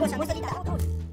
我想摸下你的兔